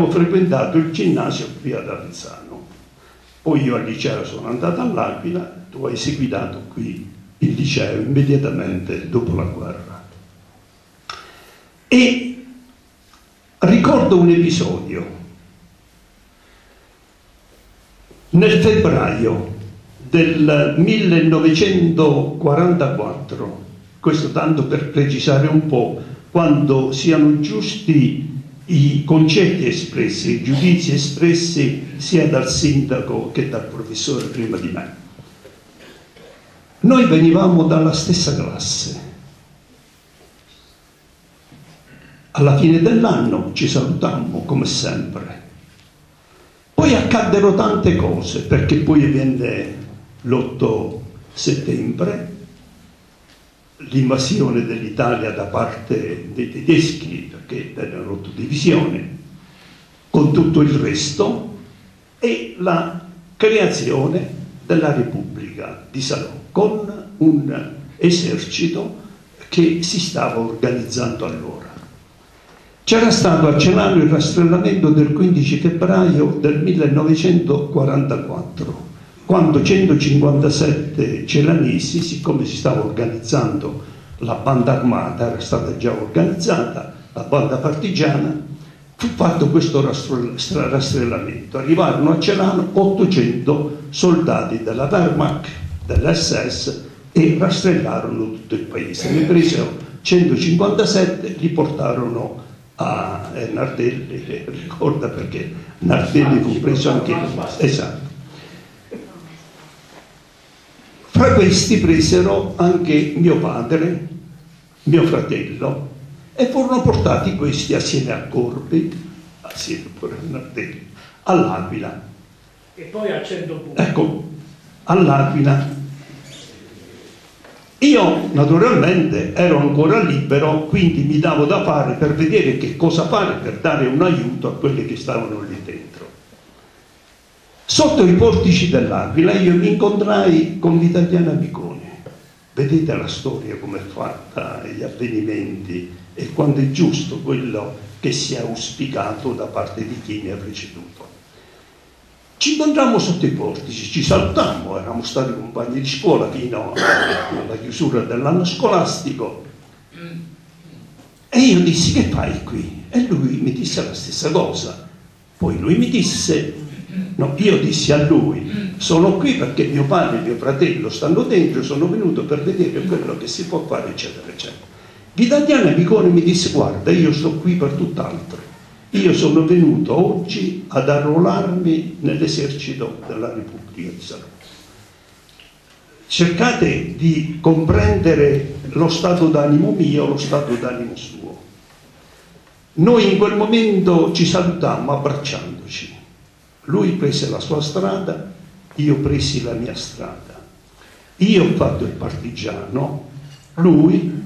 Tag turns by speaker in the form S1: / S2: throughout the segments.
S1: Ho frequentato il ginnasio qui ad Avizzano, poi io al liceo sono andato all'Aquila, tu hai seguitato qui il liceo immediatamente dopo la guerra. E ricordo un episodio. Nel febbraio del 1944, questo tanto per precisare un po' quando siano giusti i concetti espressi, i giudizi espressi sia dal sindaco che dal professore prima di me. Noi venivamo dalla stessa classe. Alla fine dell'anno ci salutammo come sempre. Poi accaddero tante cose perché poi venne l'8 settembre l'invasione dell'Italia da parte dei tedeschi, perché vennero rotto divisione, con tutto il resto, e la creazione della Repubblica di Salò, con un esercito che si stava organizzando allora. C'era stato a Celano il rastrellamento del 15 febbraio del 1944 quando 157 celanesi, siccome si stava organizzando la banda armata, era stata già organizzata, la banda partigiana, fu fatto questo rastrellamento. Arrivarono a Celano 800 soldati della Wehrmacht, dell'SS e rastrellarono tutto il paese. Ne presero 157, li portarono a eh, Nardelli, ricorda perché Nardelli fu preso anche lui. Esatto. Fra questi presero anche mio padre, mio fratello, e furono portati questi assieme a Corbi, assieme a Nardelli, all'Aquila.
S2: E poi al centro pubblico.
S1: Ecco, all'Aquila. Io naturalmente ero ancora libero, quindi mi davo da fare per vedere che cosa fare per dare un aiuto a quelli che stavano lì dentro. Sotto i portici dell'Aquila io mi incontrai con l'italiana Bicone. Vedete la storia come è fatta, gli avvenimenti e quando è giusto quello che si è auspicato da parte di chi mi ha preceduto. Ci incontrammo sotto i portici, ci salutammo, eravamo stati compagni di scuola fino alla chiusura dell'anno scolastico. E io dissi che fai qui? E lui mi disse la stessa cosa. Poi lui mi disse No, io dissi a lui, sono qui perché mio padre e mio fratello stanno dentro, sono venuto per vedere quello che si può fare, eccetera, eccetera. Vitaliana Vicone mi disse, guarda, io sto qui per tutt'altro. Io sono venuto oggi ad arruolarmi nell'esercito della Repubblica di Salò. Cercate di comprendere lo stato d'animo mio, lo stato d'animo suo. Noi in quel momento ci salutammo abbracciandoci lui prese la sua strada, io presi la mia strada. Io ho fatto il partigiano, lui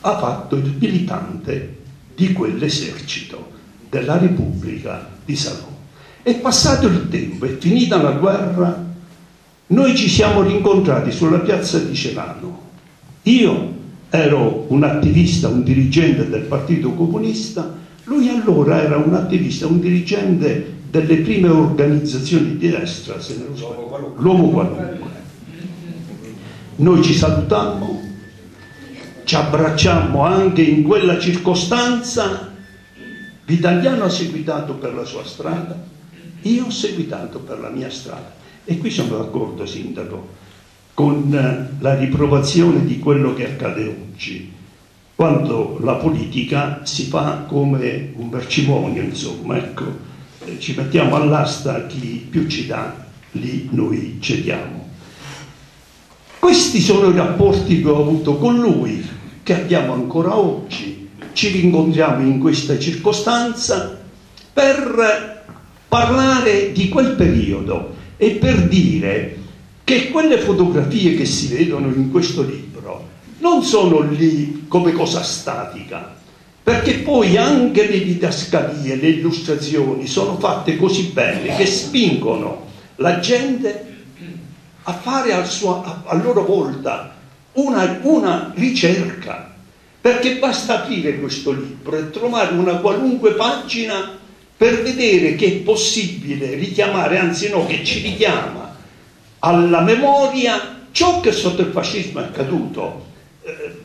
S1: ha fatto il militante di quell'esercito della Repubblica di Salò. È passato il tempo, è finita la guerra, noi ci siamo rincontrati sulla piazza di Celano. Io ero un attivista, un dirigente del Partito Comunista, lui allora era un attivista, un dirigente delle prime organizzazioni di destra, se ne so, l'uomo qualunque. Noi ci salutammo, ci abbracciammo anche in quella circostanza, Vitaliano ha seguitato per la sua strada, io ho seguitato per la mia strada. E qui sono d'accordo, Sindaco, con la riprovazione di quello che accade oggi, quando la politica si fa come un mercimonio, insomma, ecco, ci mettiamo all'asta chi più ci dà, lì noi cediamo. Questi sono i rapporti che ho avuto con lui, che abbiamo ancora oggi. Ci rincontriamo in questa circostanza per parlare di quel periodo e per dire che quelle fotografie che si vedono in questo libro non sono lì come cosa statica, perché poi anche le didascalie, le illustrazioni sono fatte così bene che spingono la gente a fare a, a loro volta una, una ricerca, perché basta aprire questo libro e trovare una qualunque pagina per vedere che è possibile richiamare, anzi no, che ci richiama alla memoria ciò che sotto il fascismo è accaduto.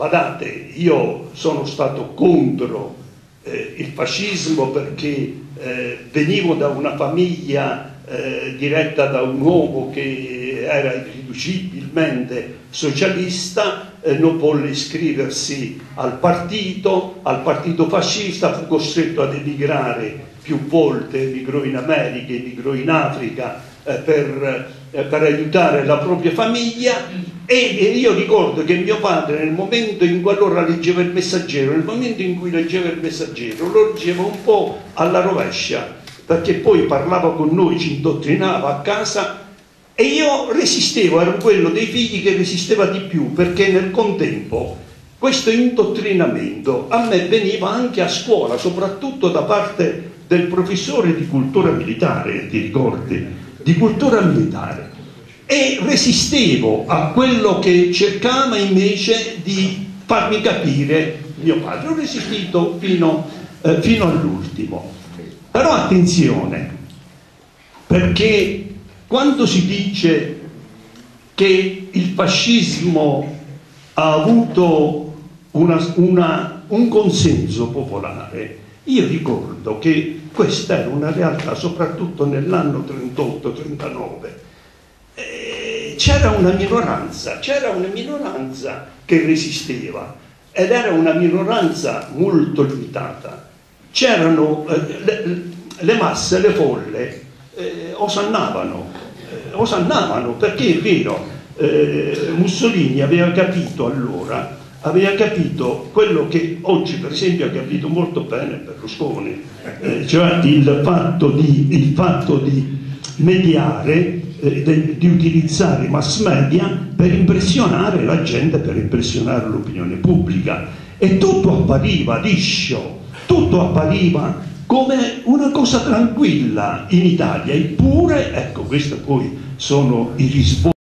S1: Badate, io sono stato contro eh, il fascismo perché eh, venivo da una famiglia eh, diretta da un uomo che era irriducibilmente socialista, non volle iscriversi al partito, al partito fascista, fu costretto ad emigrare più volte, emigrò in America, emigrò in Africa eh, per, per, aiutare la propria famiglia e, e, io ricordo che mio padre nel momento in cui allora leggeva il messaggero, nel momento in cui leggeva il messaggero lo leggeva un po' alla rovescia perché poi parlava con noi, ci indottrinava a casa e io resistevo, ero quello dei figli che resisteva di più perché nel contempo questo indottrinamento a me veniva anche a scuola, soprattutto da parte del professore di cultura militare, ti ricordi? Di cultura militare. E resistevo a quello che cercava invece di farmi capire mio padre. Ho resistito fino, eh, fino all'ultimo. Però attenzione, perché quando si dice che il fascismo ha avuto una, una, un consenso popolare, io ricordo che questa era una realtà soprattutto nell'anno 38-39. Eh, c'era una minoranza, c'era una minoranza che resisteva ed era una minoranza molto limitata. C'erano eh, le, le, masse, le folle, eh, osannavano, eh, osannavano perché è vero, eh, Mussolini aveva capito allora aveva capito quello che oggi per esempio ha capito molto bene Berlusconi, eh, cioè il fatto di, il fatto di mediare, eh, de, di utilizzare i mass media per impressionare la gente, per impressionare l'opinione pubblica. E tutto appariva liscio, tutto appariva come una cosa tranquilla in Italia, eppure, ecco, questi poi sono i risvolti.